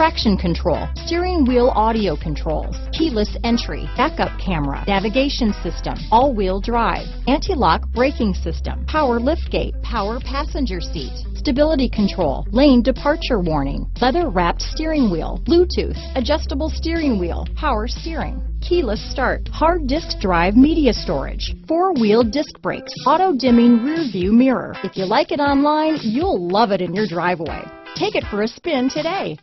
traction control, steering wheel audio controls, keyless entry, backup camera, navigation system, all-wheel drive, anti-lock braking system, power liftgate, power passenger seat, stability control, lane departure warning, leather wrapped steering wheel, Bluetooth, adjustable steering wheel, power steering, keyless start, hard disk drive media storage, four-wheel disc brakes, auto dimming rear view mirror. If you like it online, you'll love it in your driveway. Take it for a spin today.